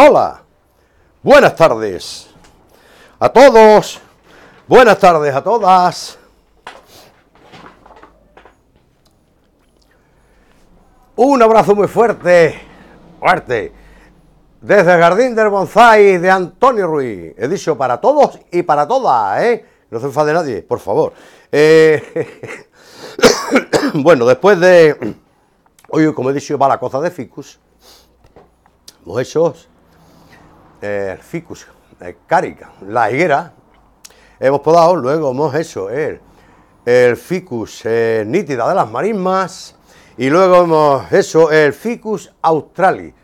Hola, buenas tardes a todos, buenas tardes a todas. Un abrazo muy fuerte, fuerte, desde el Jardín del Bonsai de Antonio Ruiz. He dicho para todos y para todas, ¿eh? No se enfade nadie, por favor. Eh, bueno, después de... Hoy, como he dicho, va la cosa de ficus. Hemos hecho el ficus el carica, la higuera. Hemos podado, luego hemos hecho el, el ficus eh, nítida de las marismas. Y luego hemos hecho el ficus australi.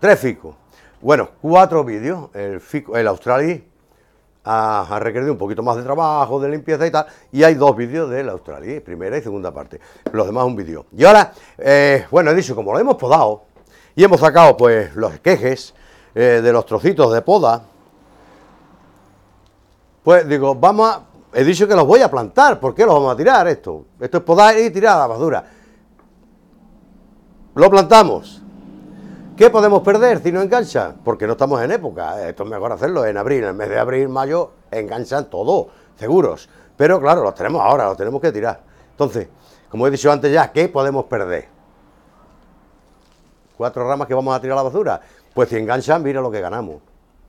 Tres ficus. Bueno, cuatro vídeos. El, ficus, el australi ha, requerido un poquito más de trabajo, de limpieza y tal, y hay dos vídeos de la Australia, primera y segunda parte, los demás un vídeo. Y ahora, eh, bueno, he dicho, como lo hemos podado, y hemos sacado pues los quejes eh, de los trocitos de poda, pues digo, vamos a, he dicho que los voy a plantar, ¿por qué los vamos a tirar esto? Esto es podar y tirar la basura. Lo plantamos, ¿Qué podemos perder si no engancha? Porque no estamos en época. Esto es mejor hacerlo en abril. En el mes de abril, mayo, enganchan todo, seguros. Pero claro, los tenemos ahora, los tenemos que tirar. Entonces, como he dicho antes ya, ¿qué podemos perder? Cuatro ramas que vamos a tirar a la basura. Pues si enganchan, mira lo que ganamos.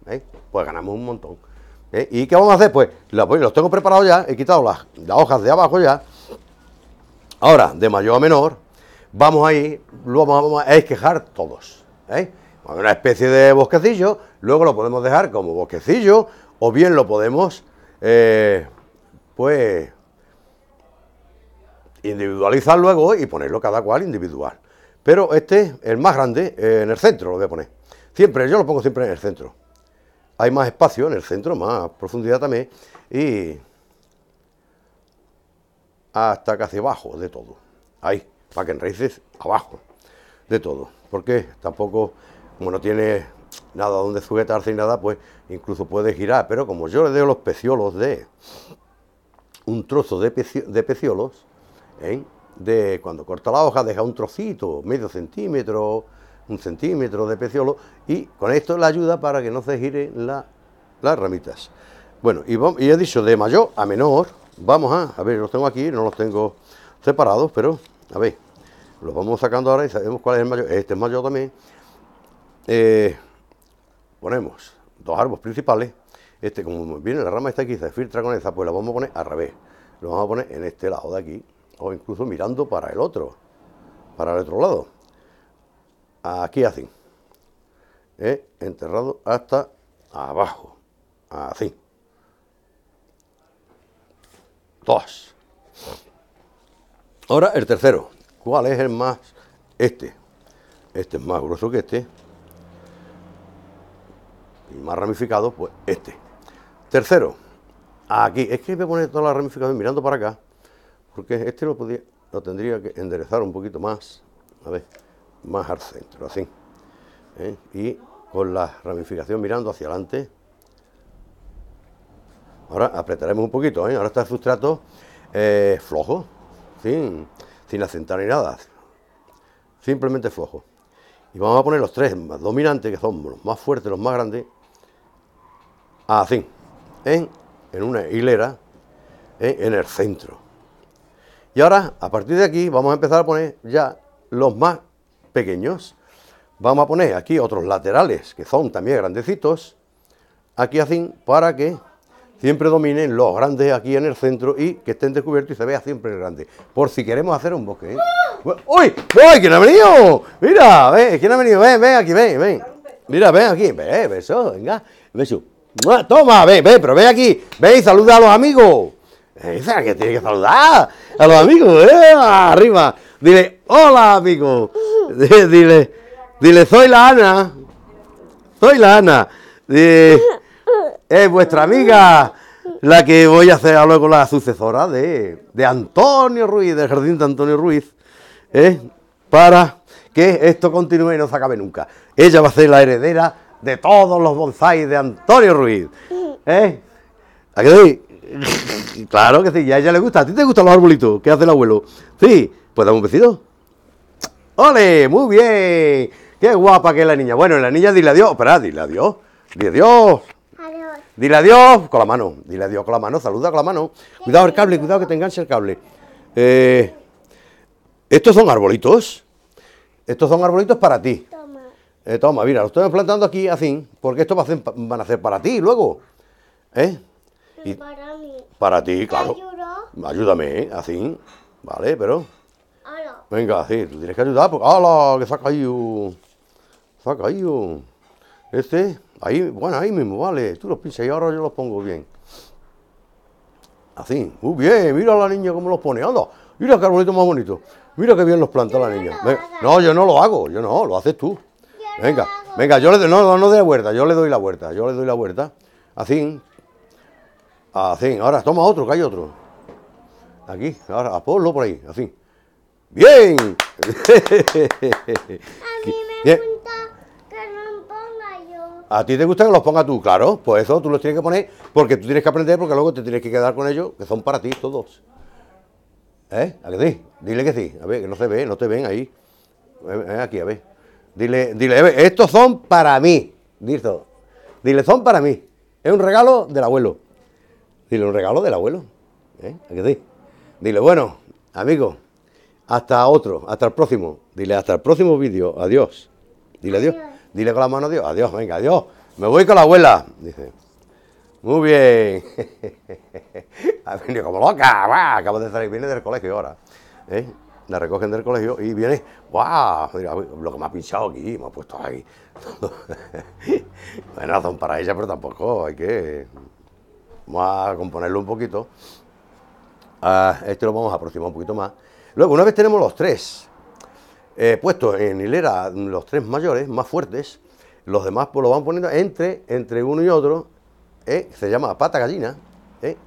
¿eh? Pues ganamos un montón. ¿eh? ¿Y qué vamos a hacer? Pues los, tengo preparados ya, he quitado las, las hojas de abajo ya. Ahora, de mayor a menor, vamos a ir, lo vamos a esquejar todos. ¿eh? Una especie de bosquecillo, luego lo podemos dejar como bosquecillo, o bien lo podemos, eh, pues, individualizar luego y ponerlo cada cual individual. Pero este, el más grande, eh, en el centro lo voy a poner. Siempre, yo lo pongo siempre en el centro. Hay más espacio en el centro, más profundidad también, y hasta casi abajo de todo. Ahí, para que enraíces abajo de todo porque tampoco, como no tiene nada donde sujetarse y nada, pues incluso puede girar. Pero como yo le doy los peciolos de un trozo de, peciolos, ¿eh? de cuando corta la hoja deja un trocito, medio centímetro, un centímetro de peciolo, y con esto le ayuda para que no se giren las ramitas. Bueno, y, y, he dicho de mayor a menor, vamos a, a ver, los tengo aquí, no los tengo separados, pero a ver, los vamos sacando ahora y sabemos cuál es el mayor. Este es mayor también. Eh, ponemos dos árboles principales. Este, como viene la rama está aquí, se filtra con esa, pues la vamos a poner al revés. Lo vamos a poner en este lado de aquí, o incluso mirando para el otro, para el otro lado. Aquí así. ¿Eh? Enterrado hasta abajo. Así. Dos. Ahora el tercero. ¿Cuál es el más? Este. Este es más grueso que este. Y más ramificado, pues este. Tercero, aquí. Es que voy a poner toda la ramificación mirando para acá. Porque este lo, podía, lo tendría que enderezar un poquito más. A ver, más al centro, así. ¿Eh? Y con la ramificación mirando hacia adelante. Ahora apretaremos un poquito, ¿eh? Ahora está el sustrato eh, flojo, sin, sin acentar ni nada, simplemente flojo. Y vamos a poner los tres más dominantes, que son los más fuertes, los más grandes, así, en, en una hilera, en el centro. Y ahora, a partir de aquí, vamos a empezar a poner ya los más pequeños. Vamos a poner aquí otros laterales, que son también grandecitos, aquí así, para que siempre dominen los grandes aquí en el centro y que estén descubiertos y se vea siempre el grande. Por si queremos hacer un bosque. ¿eh? ¡Uy! ¡Uy! ¿Quién ha venido? Mira, ven, ¿quién ha venido? Ven, ven aquí, ven, ven. Mira, ven aquí, ven, beso, venga, beso. Toma, ven, ven, pero ven aquí, ven y saluda a los amigos. Esa que tiene que saludar a los amigos, ¿eh? Arriba. Dile, hola, amigo. Dile, dile, soy la Ana. Soy la Ana. Dile, es vuestra amiga, la que voy a hacer luego la sucesora de, Antonio Ruiz, del jardín de Antonio Ruiz, ¿eh? para que esto continúe y no se acabe nunca. Ella va a ser la heredera de todos los bonsáis de Antonio Ruiz. ¿Eh? ¿A qué Claro que sí, y a ella le gusta. ¿A ti te gustan los arbolitos que hace el abuelo? Sí, pues dame un besito. ¡Ole! Muy bien. Qué guapa que es la niña. Bueno, la niña dile adiós. Espera, dile adiós. Dile adiós. Adiós. Dile adiós con la mano. Dile adiós con la mano. Saluda con la mano. Cuidado el cable, cuidado que te enganche el cable. Eh, estos son arbolitos. Estos son arbolitos para ti. Toma. Eh, toma, mira, lo estoy plantando aquí así, porque estos va a ser- van a ser para ti luego. ¿Eh? Y Para. Para ti, ¿Te claro. Ayúdame, ¿eh? así. Vale, pero. Venga, así, tú tienes que ayudar porque. ¡Hala! Que se ha caído. Se ha caído. Este, ahí, bueno, ahí mismo, vale. Tú los pinchas y ahora yo los pongo bien. Así, muy bien, mira a la niña cómo los pone. Anda, mira qué arbolito más bonito. Mira qué bien los planta la niña. No, yo no lo hago, yo no, lo haces tú. Venga, venga, yo le doy, no, no, no de la vuelta, yo le doy la vuelta, yo le doy la vuelta. Así. Así, ahora toma otro, que hay otro. Aquí, ahora, ponlo por ahí, así. ¡Bien! A mí me Bien. gusta que no ponga yo. ¿A ti te gusta que los pongas tú? Claro, pues eso tú los tienes que poner porque tú tienes que aprender porque luego te tienes que quedar con ellos, que son para ti todos. ¿Eh? ¿A que sí? Dile que sí. A ver, que no se ve, no te ven ahí. Ven aquí, a ver. Dile, dile, a ver, estos son para mí. Dile, dile, son para mí. Es un regalo del abuelo. Dile, un regalo del abuelo. ¿Eh? ¿A que sí? Dile, bueno, amigo, hasta otro, hasta el próximo. Dile, hasta el próximo vídeo. Adiós. Dile adiós. Adiós. Dile con la mano adiós. Adiós, venga, adiós. Me voy con la abuela. Dice. Muy bien. ha venido como loca. Acabo de salir, viene del colegio ahora. ¿eh? La recogen del colegio y viene. ¡Guau! Mira, lo que me ha pinchado aquí, me ha puesto ahí. bueno, son para ella, pero tampoco hay que. Vamos a componerlo un poquito. Ah, este lo vamos a aproximar un poquito más. Luego, una vez tenemos los tres eh, puestos en hilera, los tres mayores, más fuertes, los demás pues lo van poniendo entre, entre uno y otro, eh, se llama pata gallina, eh,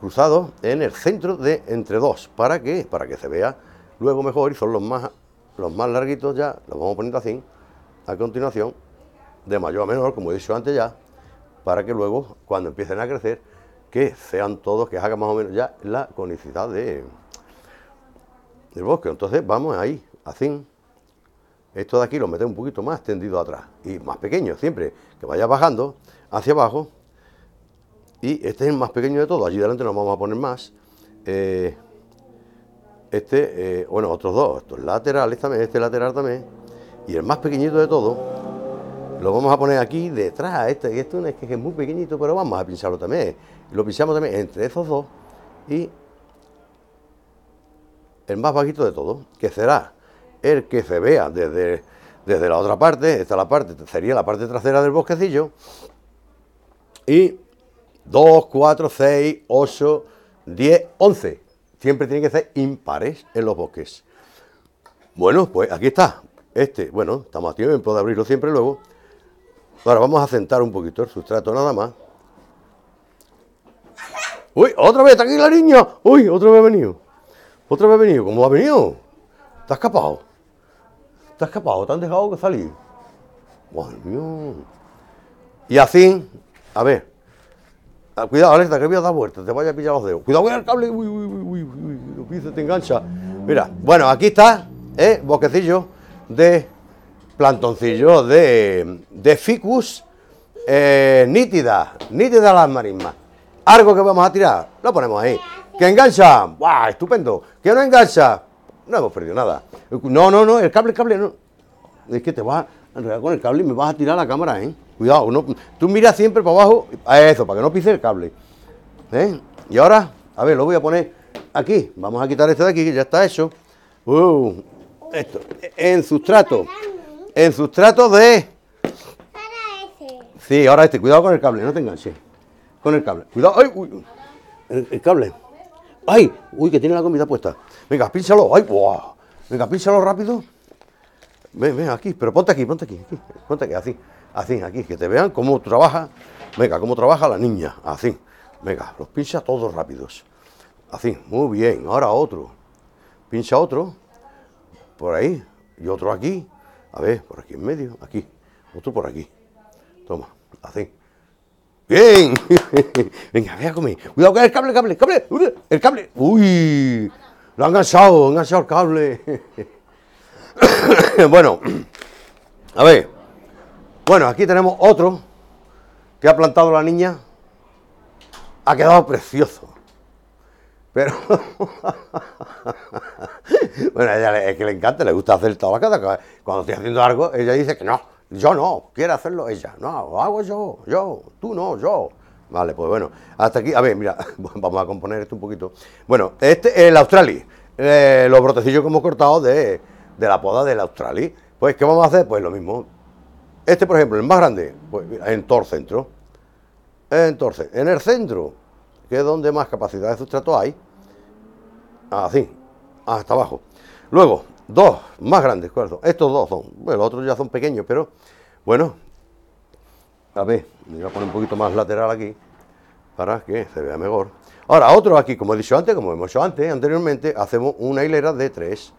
cruzados en el centro de entre dos. ¿Para qué? Para que se vea luego mejor y son los más, los más larguitos ya, los vamos poniendo así, a continuación, de mayor a menor, como he dicho antes ya, para que luego, cuando empiecen a crecer, que sean todos, que hagan más o menos ya la conicidad de, del bosque. Entonces vamos ahí, así. Esto de aquí lo metemos un poquito más tendido atrás y más pequeño siempre, que vaya bajando hacia abajo. Y este es el más pequeño de todos. Allí delante nos vamos a poner más. Eh, este, eh, bueno, otros dos, estos laterales también, este lateral también. Y el más pequeñito de todos lo vamos a poner aquí detrás. Este, este es que es muy pequeñito, pero vamos a pincharlo también. Lo pinchamos también entre esos dos y el más bajito de todos, que será el que se vea desde, desde la otra parte, esta es la parte, sería la parte trasera del bosquecillo, y 2, 4, 6, 8, 10, 11. Siempre tienen que ser impares en los bosques. Bueno, pues aquí está. Este, bueno, estamos a tiempo de abrirlo siempre luego. Ahora vamos a sentar un poquito el sustrato nada más. Uy, otra vez está aquí la niña. Uy, otra vez ha venido. Otra vez ha venido. ¿Cómo ha venido? ¿Te has escapado? ¿Te has escapado? ¿Te han dejado que salir? Madre mía. Y así, a ver. Ah, Cuidado, Alexa, que voy a dar vueltas, te vaya a pillar los dedos. Cuidado con el cable, uy, uy, uy, uy, uy, pies te engancha. Mira, bueno, aquí está, ¿eh? Bosquecillo de plantoncillo de, de ficus eh, nítida, nítida las marismas. Algo que vamos a tirar, lo ponemos ahí. ¿Que engancha? ¡Buah, estupendo! ¿Que no engancha? No hemos perdido nada. No, no, no, el cable, el cable, no. Es que te vas a enredar con el cable y me vas a tirar la cámara, ¿eh? Cuidado, no, tú miras siempre para abajo, a eso, para que no pise el cable. ¿eh? Y ahora, a ver, lo voy a poner aquí. Vamos a quitar este de aquí, que ya está hecho. Uh, esto, en sustrato. En sustrato de... Para ese. Sí, ahora este, cuidado con el cable, no te enganches. Con el cable. Cuidado, ay, uy, el, el cable. Ay, uy, que tiene la comida puesta. Venga, pínchalo, ay, wow. Venga, pínchalo rápido. Ven, ven, aquí, pero ponte aquí, ponte aquí, aquí, ponte aquí, así, así, aquí, que te vean cómo trabaja, venga, cómo trabaja la niña, así, venga, los pincha todos rápidos, así, muy bien, ahora otro, pincha otro, por ahí, y otro aquí, a ver, por aquí en medio, aquí, otro por aquí, toma, así, bien, venga, ve a comer, cuidado con el cable, cable, cable, uy, el cable, uy, lo han enganchado, han enganchado el cable. bueno, A ver. Bueno, aquí tenemos otro que ha plantado la niña. Ha quedado precioso. Pero. bueno, ella es que le encanta, le gusta hacer tabacada. Cuando estoy haciendo algo, ella dice que no. Yo no, quiere hacerlo ella. No, lo hago yo, yo, tú no, yo. Vale, pues bueno, hasta aquí. A ver, mira, vamos a componer esto un poquito. Bueno, este es el Australi. eh, los brotecillos que hemos cortado de, de la poda del Australi. Pues, ¿qué vamos a hacer? Pues lo mismo. Este, por ejemplo, el más grande, pues mira, en el centro. Entonces, en el centro, que donde más capacidad de sustrato hay, así, hasta abajo. Luego, dos más grandes, ¿cuáles son? Estos dos son, bueno, los otros ya son pequeños, pero bueno, a ver, voy a poner un poquito más lateral aquí para que se vea mejor. Ahora, otro aquí, como he dicho antes, como hemos hecho antes, anteriormente, hacemos una hilera de tres,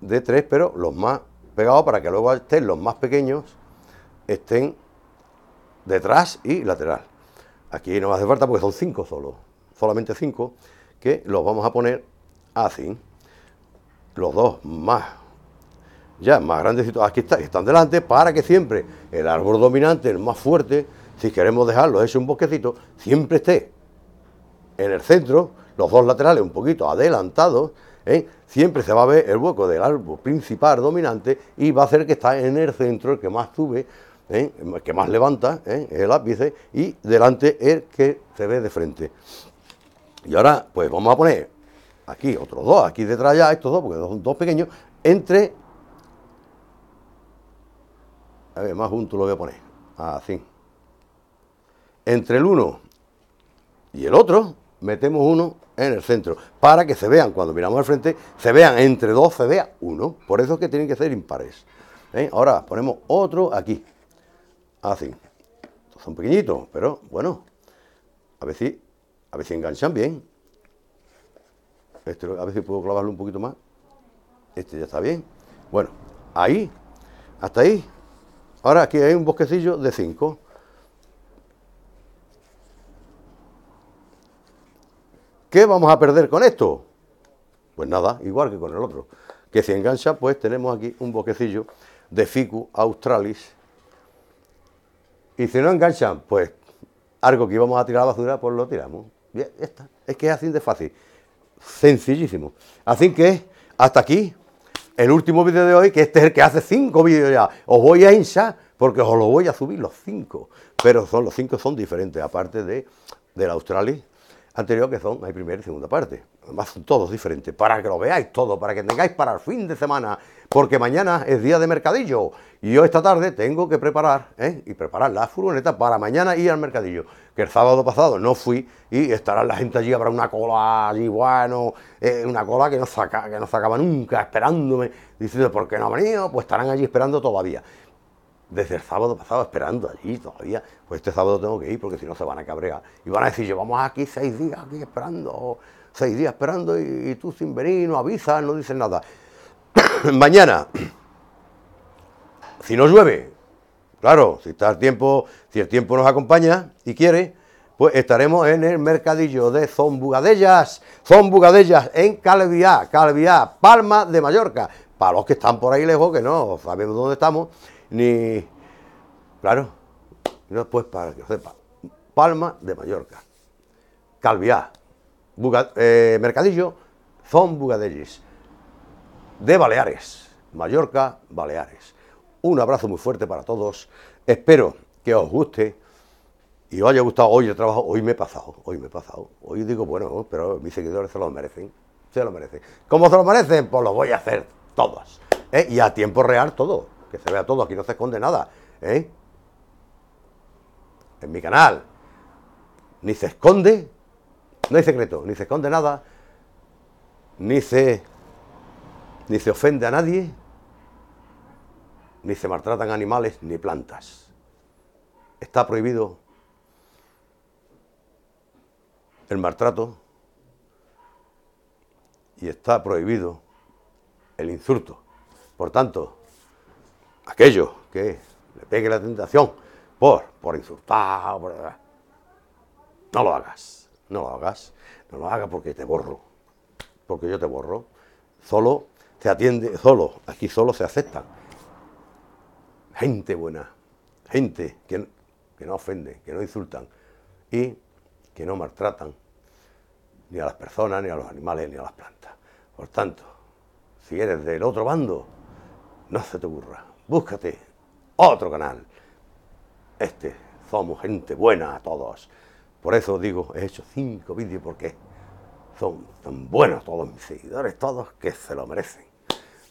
de tres, pero los más pegados para que luego estén los más pequeños, estén detrás y lateral. Aquí no hace falta porque son cinco solo, solamente cinco, que los vamos a poner así. Los dos más, ya más grandecitos, aquí está- están delante, para que siempre el árbol dominante, el más fuerte, si queremos dejarlo hecho un bosquecito, siempre esté en el centro, los dos laterales un poquito adelantados, ¿eh? siempre se va a ver el hueco del árbol principal dominante y va a ser que está en el centro, el que más sube, ¿eh? que más levanta ¿eh? el ápice y delante el que se ve de frente. Y ahora, pues vamos a poner aquí otros dos, aquí detrás ya estos dos, porque son dos pequeños, entre... A ver, más juntos lo voy a poner, así. Entre el uno y el otro metemos uno en el centro para que se vean cuando miramos al frente se vean entre dos se vea uno por eso es que tienen que ser impares ¿eh? ahora ponemos otro aquí Estos son pequeñitos pero bueno a ver si a ver si enganchan bien este a ver si puedo clavarlo un poquito más este ya está bien bueno ahí hasta ahí ahora aquí hay un bosquecillo de cinco ¿Qué vamos a perder con esto? Pues nada, igual que con el otro. Que si engancha, pues tenemos aquí un boquecillo de Ficus australis. Y si no enganchan, pues algo que íbamos a tirar a la basura, pues lo tiramos. Bien, está. Es que es así de fácil. Sencillísimo. Así que hasta aquí el último vídeo de hoy, que este es el que hace cinco vídeos ya. Os voy a hinchar porque os lo voy a subir los cinco. Pero son los cinco son diferentes, aparte de del Australis anterior, que son, hay primera y segunda parte. Además son todos diferentes, para que lo veáis todo, para que tengáis para el fin de semana, porque mañana es día de mercadillo. Y yo esta tarde tengo que preparar, ¿eh? y preparar la furgoneta para mañana ir al mercadillo. Que el sábado pasado no fui y estará la gente allí, habrá una cola allí, bueno, eh, una cola que no, saca, que no sacaba nunca, esperándome, diciendo, ¿por qué no ha venido? Pues estarán allí esperando todavía desde el sábado pasado esperando allí todavía. Pues este sábado tengo que ir porque si no se van a cabrear. Y van a decir, llevamos aquí seis días aquí esperando, seis días esperando y, y tú sin venir, no avisas, no dices nada. Mañana, si no llueve, claro, si está el tiempo, si el tiempo nos acompaña y quiere, pues estaremos en el mercadillo de Zombugadellas, Zombugadellas en Calviá, Calviá, Palma de Mallorca. Para los que están por ahí lejos, que no sabemos dónde estamos, ni. Claro, no, pues para que lo sepa. Palma de Mallorca, Calviá, eh, Mercadillo, Zombugadellas de Baleares, Mallorca, Baleares. Un abrazo muy fuerte para todos. Espero que os guste y os haya gustado hoy el trabajo. Hoy me he pasado, hoy me he pasado. Hoy digo, bueno, pero mis seguidores se lo merecen. Se lo merecen. ¿Cómo se lo merecen? Pues lo voy a hacer todos. ¿eh? Y a tiempo real todo. Que se vea todo. Aquí no se esconde nada. ¿eh? En mi canal. Ni se esconde. No hay secreto. Ni se esconde nada. Ni se ni se ofende a nadie, ni se maltratan animales ni plantas. Está prohibido el maltrato y está prohibido el insulto. Por tanto, aquello que le pegue la tentación por, por insultar, no lo hagas, no lo hagas, no lo hagas porque te borro, porque yo te borro. Solo se atiende, solo, aquí solo se aceptan gente buena, gente que, que no ofende, que no insultan y que no maltratan ni a las personas, ni a los animales, ni a las plantas. Por tanto, si eres del otro bando, no se te ocurra, búscate otro canal. Este, somos gente buena a todos. Por eso digo, he hecho cinco vídeos porque son tan buenos todos mis seguidores, todos que se lo merecen.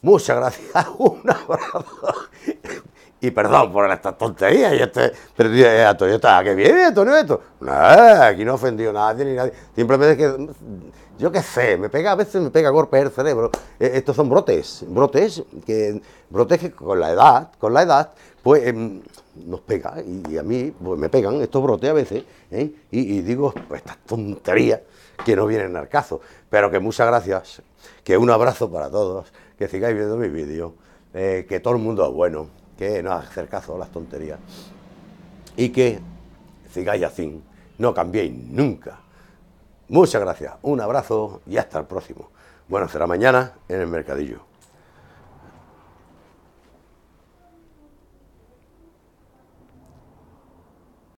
Muchas gracias, un abrazo. Y perdón por estas tonterías y este. Pero a Toyota, ¿qué viene esto? Nada, aquí no he ofendido a nadie ni nadie. Simplemente que. Yo qué sé, me pega, a veces me pega golpe el cerebro. Eh, estos son brotes, brotes que, brotes que con la edad, con la edad, pues em, nos pega. Y, a mí pues, me pegan estos brotes a veces. ¿eh? Y, y, digo, pues estas tonterías que no vienen al caso. Pero que muchas gracias, que un abrazo para todos, que sigáis viendo mis vídeos, eh, que todo el mundo es bueno que no hacer caso a las tonterías y que sigáis así, no cambiéis nunca. Muchas gracias, un abrazo y hasta el próximo. Bueno, será mañana en el mercadillo.